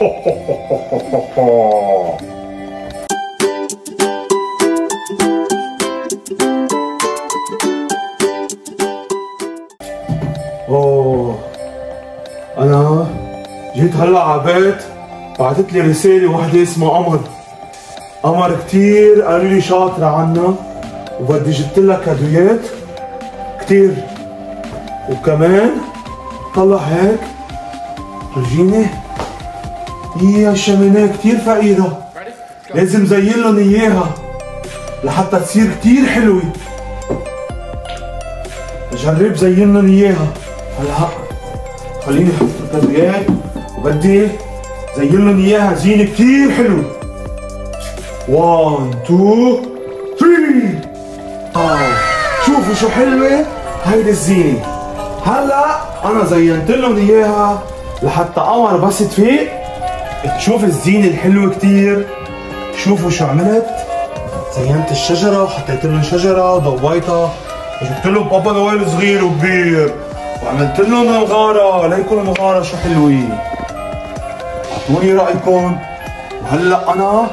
أوه. أنا جيت هلأ على بيت بعثت لي رسالة وحدة اسمها قمر قمر كتير قالوا لي شاطرة عنا وبدي جبت لها كادويات كتير. وكمان طلع هيك فرجيني هي الشمانية كتير فقيرة. لازم زين لهم اياها لحتى تصير كتير حلوة. جرب زين لهم اياها هلا خليني أحط الكادويات وبدي زين لهم اياها زينة كتير حلوة. 1 2 3 آه. شوفوا شو حلوة هيدي الزينة. هلا أنا زينت لهم اياها لحتى قمر بس تفيق. تشوف الزينة الحلوة كتير. شوفوا شو عملت. زينت الشجرة وحطيت لهم شجرة وضويتها. وجبت لهم بابا نويل صغير وكبير. وعملت لهم مغارة ليكم المغارة شو حلوين. أعطوني رأيكم. وهلأ أنا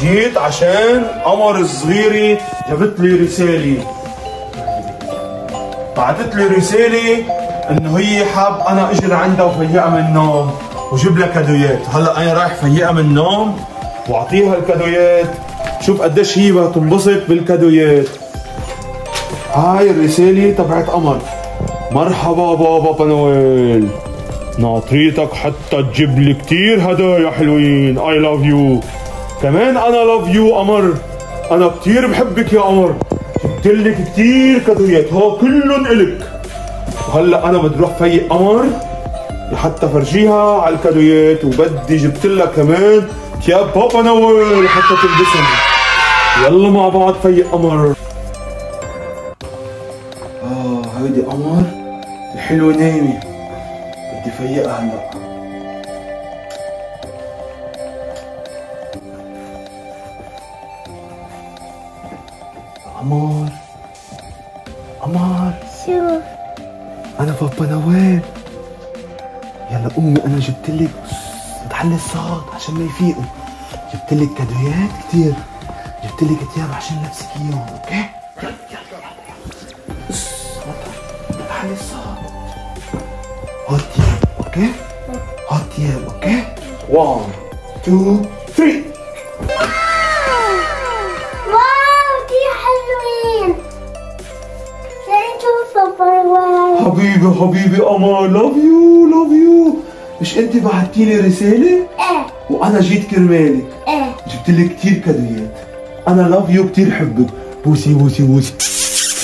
جيت عشان قمر الصغيرة جابت لي رسالة. بعثت لي رسالة إنه هي حاب أنا أجي لعندها وفيقها من النوم وجيب لها كادويات. هلا أنا رايح فيقها من النوم وأعطيها الكادويات. شوف قديش هي بدها تنبسط بالكادويات. هاي الرسالة تبعت قمر مرحبا بابا نويل ناطريتك حتى تجيب لي كتير هدايا حلوين. I love you كمان أنا love you قمر أنا كتير بحبك يا قمر جبت لك كتير كادويات. ها كلهم إلك. وهلأ أنا بدي أروح فيق قمر لحتى فرجيها على الكادويات وبدي جبت لها كمان ثياب بابا نويل حتى تلبسهم. يلا مع بعض فيق قمر. آه هيدي قمر؟ الحلوة نايمة. بدي فيقها هلا. قمر؟ قمر؟ شو؟ أنا بابا نوال. يلا امي أنا جبت لك بتحلي الصوت عشان ما يفيقوا. جبت لك كادويات كتير. جبت لك ثياب عشان لبسك إياهم okay؟ يلا يلا يلا بس بتحلي الصوت هات ثياب okay؟ هات ثياب أوكي؟ 1 2 3 حبيبي حبيبي قمر love you love you مش أنت بعتي لي رسالة؟ إيه. وأنا جيت كرمالك. إيه. جبت لك كثير كادويات. أنا love you كثير حبك. بوسي بوسي بوسي.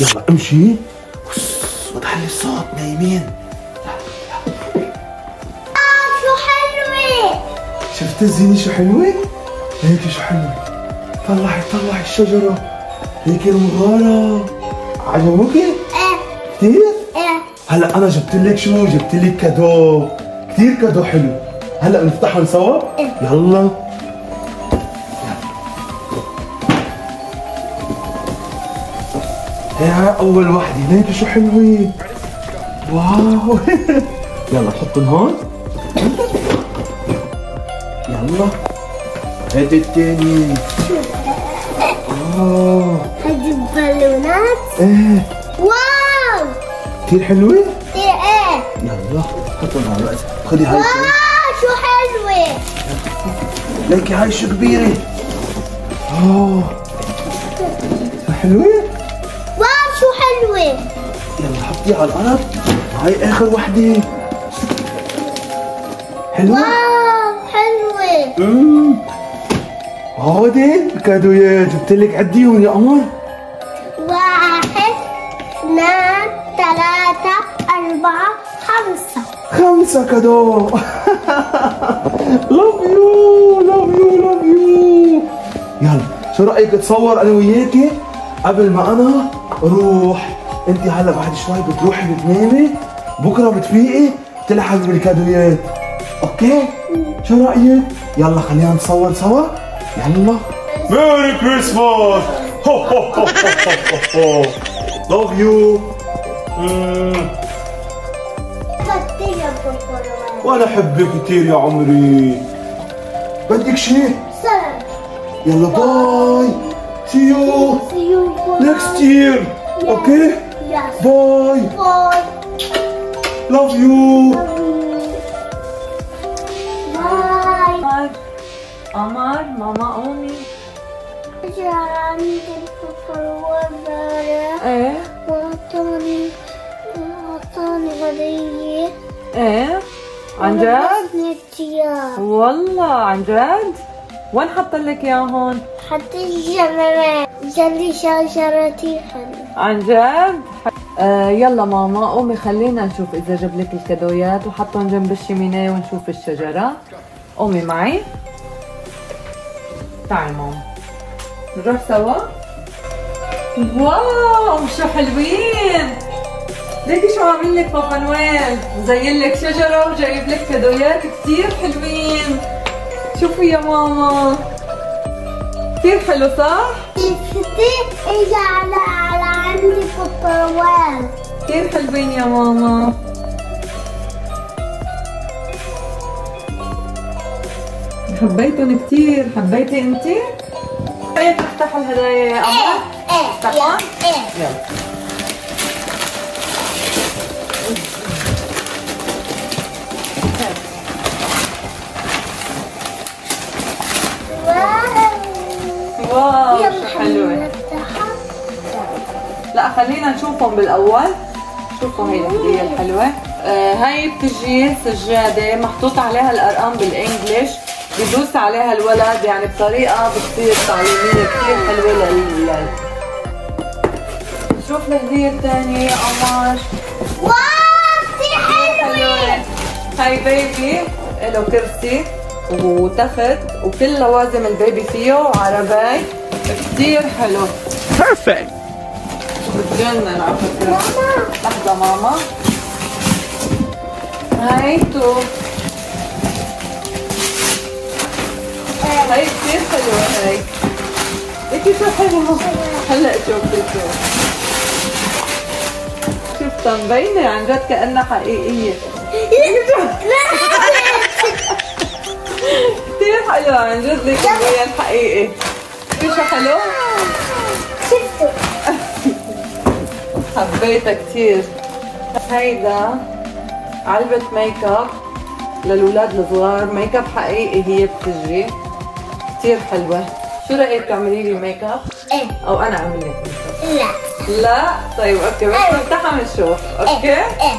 يلا امشي. وتحلي الصوت نايمين. آه شو حلوة. شفت الزينة شو حلوة؟ هيك شو حلوة. طلعي طلعي الشجرة. هيك المغارة. عجبوكي؟ إيه. كثير؟ هلا أنا جبت لك شو؟ جبت لك cadeau. كثير cadeau حلو. هلا نفتحهم سوا؟ إيه. يلا. يا أول وحده هيك شو حلوين؟ wow. يلا حطهم هون. يلا. هيدي الثاني آه هجيب بالونات إيه. wow. كثير حلوة؟ إيه إيه؟ يلا حطهم هون بس خذي هاي wow شو حلوة. ليكي هاي شو كبيرة. oh حلوة؟ wow شو حلوة. يلا حطيها على الأرض هاي آخر وحدة. حلوة؟ wow حلوة. امم هودي الكادويات جبت لك عديهم يا قمر. واحد اثنان ثلاثة أربعة خمسة. خمسة cadeau love you love you love you يلا شو رأيك تصور أنا وياكي؟ قبل ما أنا أروح أنت هلا بعد شوي بتروحي بتنامي بكرة بتفيقي بتلحقي بالكادويات. okay؟ شو رأيك؟ يلا خلينا نصور سوا. يلا. Merry Christmas love you بطيئة يا بابا روان وأنا أحبك كثير يا عمري. بدك شيء سلام. يلا باي. see you See you. Next year. okay. باي Bye. love you. قمر قمر ماما قومي روان إيه هدية إيه؟ عن جد؟ والله عن جد؟ وين حط لك اياه هون؟ حتى الجمرة جلي شجرتي حلوة عن جد؟ آه يلا ماما قومي خلينا نشوف إذا جاب لك الكادويات وحطهم جنب الشمينيه ونشوف الشجرة. قومي معي. تعي ماما. نروح سوا؟ واو شو حلوين! ليكي شو عامل لك بابا نويل مزين لك شجرة وجايب لك كادويات كثير حلوين. شوفي يا ماما. كثير حلو صح؟ شفتي اجى على على عندي بابا روان كثير حلوين يا ماما. حبيتهم كثير حبيتي انت؟ كيف نفتح الهدايا يا قمر؟ إيه. إيه. يلا. واو حلوة. لا خلينا نشوفهم بالأول. شوفوا هي الهدية الحلوة. آه هاي بتجي سجادة محطوط عليها الأرقام بالانجلش بدوس عليها الولد يعني بطريقة بتصير تعليمية كثير حلوة لل شوف الهديه الثانية يا قمر wow كثير حلوة. هاي baby له كرسي وتخت وكل لوازم ال baby فيه وعرباي كثير حلو. perfect بتجنن على ماما لحظة ماما. هاي تو. هاي كثير حلوة هاي. ليكي شو حلوة؟ هلا شوفتك شفتها مبينة عن جد كأنها حقيقية. كثير حلوة عن جد ليك مبين حقيقي شو حلو؟ شفتوا. حبيتها كثير هيدا علبة ميك اب للولاد الصغار. ميك اب حقيقي هي بتجي. كثير حلوة. شو رأيك تعملي لي ميك اب إيه. أو أنا أعمل لك ميك اب لا. لا طيب okay بس إيه. نفتحها ونشوف okay؟ إيه, إيه.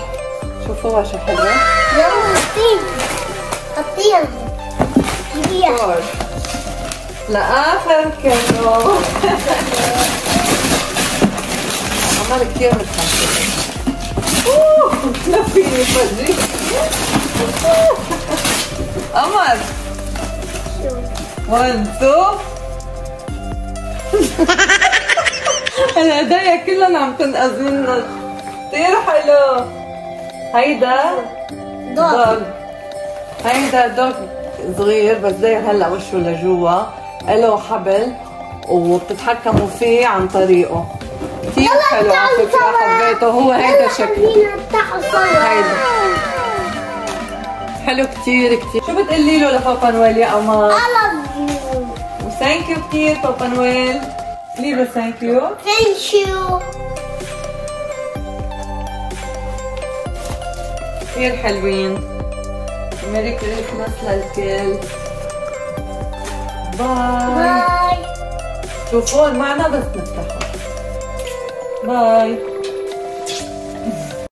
شوفوها شو حلوة يلا حطيها حطيها جيبيها لاخر كانوا عمال كثير متحمسه أوه ما فيني فجي قمر 1 2 الهدايا كلهم عم تنقذ منك كثير حلو. هيدا دوغ هيدا دوغ صغير بس داير هلأ وشه لجوا. له حبل وبتتحكموا فيه عن طريقه. كثير حلو على فكره حبيته هو هيدا شكله. هيدا. حلو كثير كثير شو بتقولي له لبابا نويل يا قمر؟ I love you. و thank you كثير بابا نويل قولي له thank you thank you. كثير حلوين. Merry Christmas للكل. باي. باي. شوفون معنا بس نفتحهم باي.